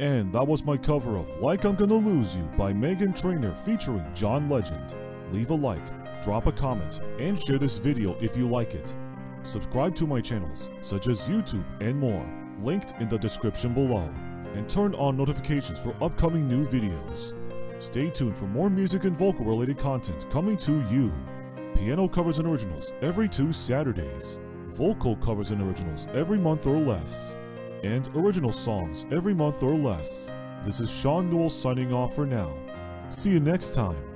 And that was my cover of Like I'm Gonna Lose You by Meghan Trainor featuring John Legend. Leave a like, drop a comment, and share this video if you like it. Subscribe to my channels, such as YouTube and more, linked in the description below. And turn on notifications for upcoming new videos. Stay tuned for more music and vocal related content coming to you. Piano covers and originals every two Saturdays. Vocal covers and originals every month or less. And original songs every month or less. This is Sean Newell signing off for now. See you next time.